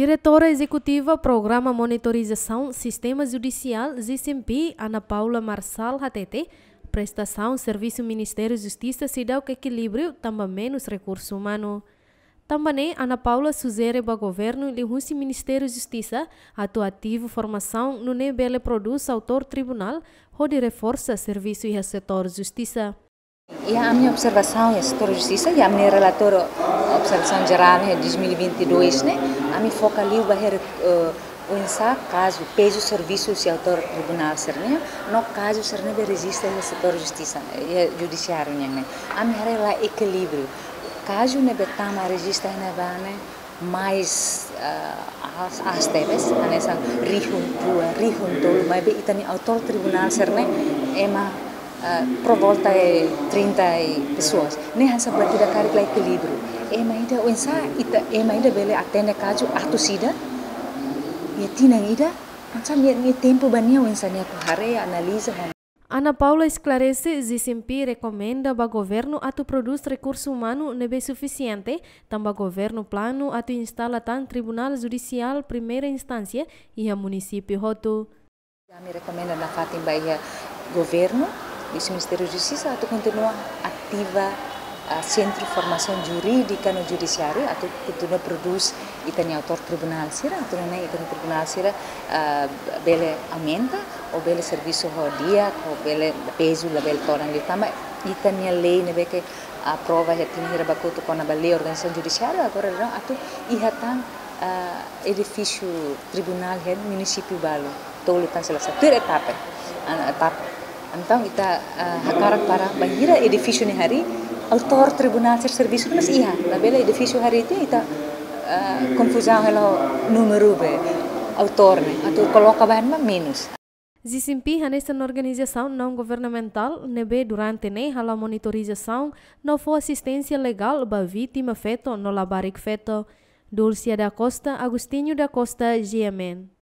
Diretora Executiva Programa Monitorização Sistema Judicial ZCMP, Ana Paula Marçal Hatete, prestação Serviço Ministério Justiça dá o equilíbrio, também menos recurso humano. Também Ana Paula sugere para o governo e o Ministério da Justiça atuativo formação no NBL produz autor tribunal, onde reforça serviço e setor justiça. E a minha observação é setor justiça e a minha relator observação geral é 2022, né? A minha foca ali vai uh, o ensa caso peso serviço se autor tribunal ser né? No caso ser né registro do setor justiça e judiciário né? A minha lá equilíbrio. Caso ne betama registra né né? mais uh, as teves nessa rihun rua rihun tol mas itani autor tribunal ser né? Ema uh, por volta de 30 pessoas. Nem essa berarti da cari lá equilíbrio. É ainda o ensa ita é ainda bele atende caso atu sida. E tina ida, ansa mi mi tempo bania o ensa nia kuhare analisa Ana Paula esclarece ZCMP recomenda ao governo atu produz recurso humano nebe suficiente, também governo plano atu instala tan tribunal judicial primeira instância e a município hoto. Me recomenda na Fatim Bahia governo esse Ministério da Justiça atau continua ativa a Centro de Formação Jurídica no Judiciário, atau continua produz e tem autor tribunal sira, atau nem tem tribunal sira, uh, bele aumenta, ou bele serviço rodia, ou bele peso la bele torna ali também, e tem a lei ne que a prova já tinha hira com a lei organização judiciária, agora não, atau iha tan uh, edifício tribunal head município balo, tolo tan selesai, ter etapa, etapa então kita uh, hakarak para bahira edifício ni hari autor tribunal ser serviço mas iya labela edifício hari itu ita uh, confusão hello número be autor ne atau coloca bahan menos Zisimpi nessa organização não governamental nebe durante ne hala monitorização não foi assistência legal ba vítima feto no labarik feto. Dulcia da Costa, Agostinho da Costa, GMN.